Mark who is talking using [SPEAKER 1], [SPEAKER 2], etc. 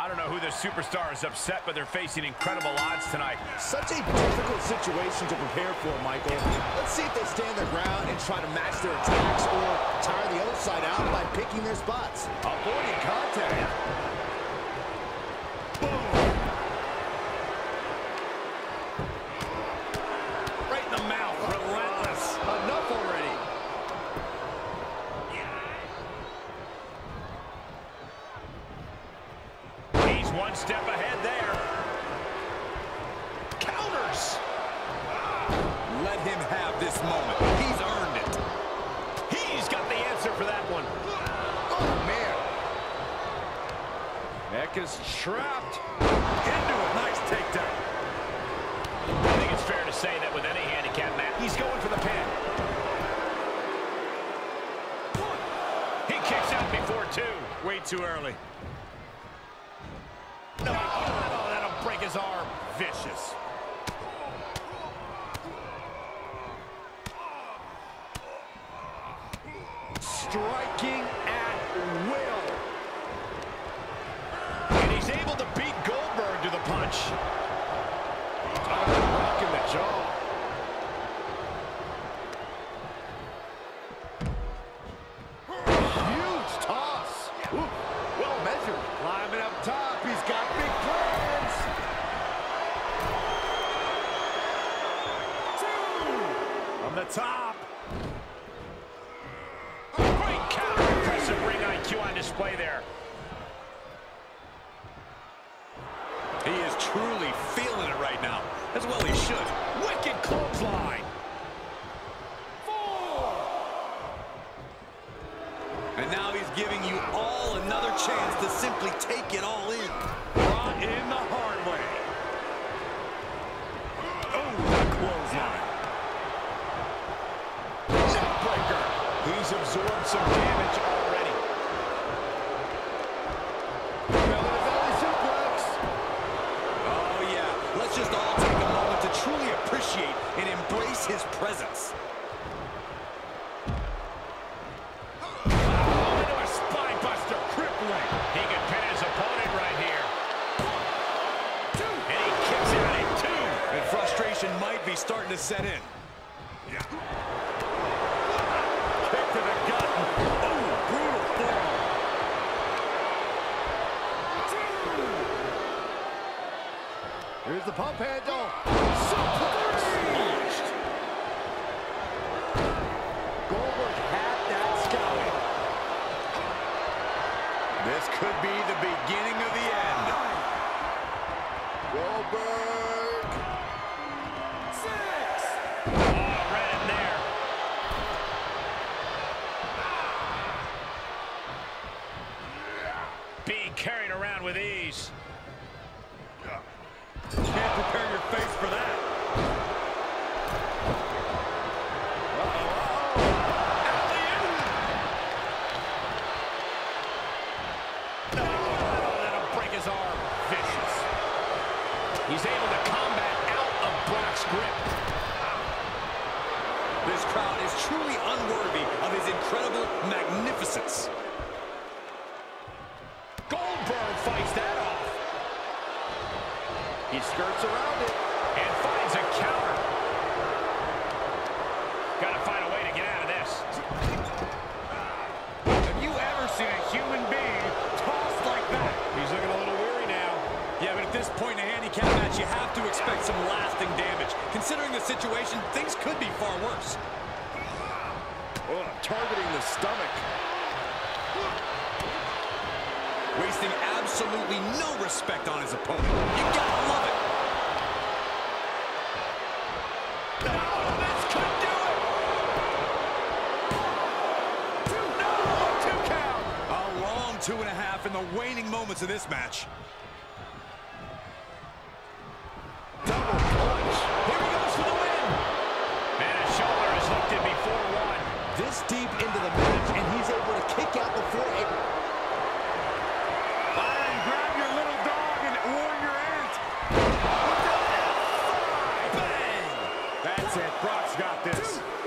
[SPEAKER 1] I don't know who the superstar is upset, but they're facing incredible odds tonight.
[SPEAKER 2] Such a difficult situation to prepare for, Michael. Let's see if they stand their ground and try to match their attacks or tire the other side out by picking their spots. Avoiding contact.
[SPEAKER 1] Right in the mouth, relentless.
[SPEAKER 2] Enough already.
[SPEAKER 1] He's one step ahead there. Counters. Ah.
[SPEAKER 3] Let him have this moment. He's earned it.
[SPEAKER 1] He's got the answer for that one.
[SPEAKER 2] Oh, man.
[SPEAKER 1] Neck is trapped. Into a Nice takedown. I think it's fair to say that with any handicap match, he's going for the pin. He kicks out before two. Way too early. No, oh, that'll break his arm. Vicious.
[SPEAKER 2] Striking at will.
[SPEAKER 1] And he's able to beat Goldberg to the punch. Oh, rock in the jaw.
[SPEAKER 2] Huge toss. Ooh, well measured. Climbing up top. He's got big plans. Two.
[SPEAKER 1] From the top. Great counter. Impressive ring IQ on display there.
[SPEAKER 3] He is truly feeling it right now. As well he should.
[SPEAKER 1] Wicked clothesline.
[SPEAKER 3] And now he's giving you all another chance to simply take it all in.
[SPEAKER 1] Brought in the hard way. Oh, the clothesline. Neckbreaker. He's absorbed some damage already.
[SPEAKER 2] Belly to belly suplex.
[SPEAKER 3] Oh, yeah. Let's just all take a moment to truly appreciate and embrace his presence.
[SPEAKER 1] Into a spine buster. Crippling. He can pin his opponent right here. And he kicks out at two.
[SPEAKER 3] And frustration might be starting to set in.
[SPEAKER 1] Kick to the gut. Oh, brutal forearm.
[SPEAKER 2] Here's the pump Goldberg had that scouting.
[SPEAKER 3] This could be the beginning of the end.
[SPEAKER 2] Goldberg. Six.
[SPEAKER 1] Oh, right in there. Being carried around with ease.
[SPEAKER 3] Prepare your face for that.
[SPEAKER 1] No, that'll break his arm. Vicious. He's able to combat out of Brock's grip.
[SPEAKER 3] This crowd is truly unworthy of his incredible magnificence.
[SPEAKER 1] Goldberg fights that
[SPEAKER 2] He skirts around it.
[SPEAKER 1] and finds a counter. Got to find a way to get out of this. Have you ever seen a human being tossed like that? He's looking a little weary now.
[SPEAKER 3] Yeah, but at this point in a handicap match, you have to expect some lasting damage. Considering the situation, things could be far worse.
[SPEAKER 2] Oh, targeting the stomach.
[SPEAKER 3] Wasting absolutely no respect on his opponent. You gotta love it.
[SPEAKER 1] Two count!
[SPEAKER 3] A long two and a half in the waning moments of this match.
[SPEAKER 2] Double punch.
[SPEAKER 1] Here he goes for the win! And his shoulder is hooked in before one.
[SPEAKER 2] This deep into the match, and he's able to kick out before it.
[SPEAKER 1] And grab your little dog and warn your aunt. Bang! That's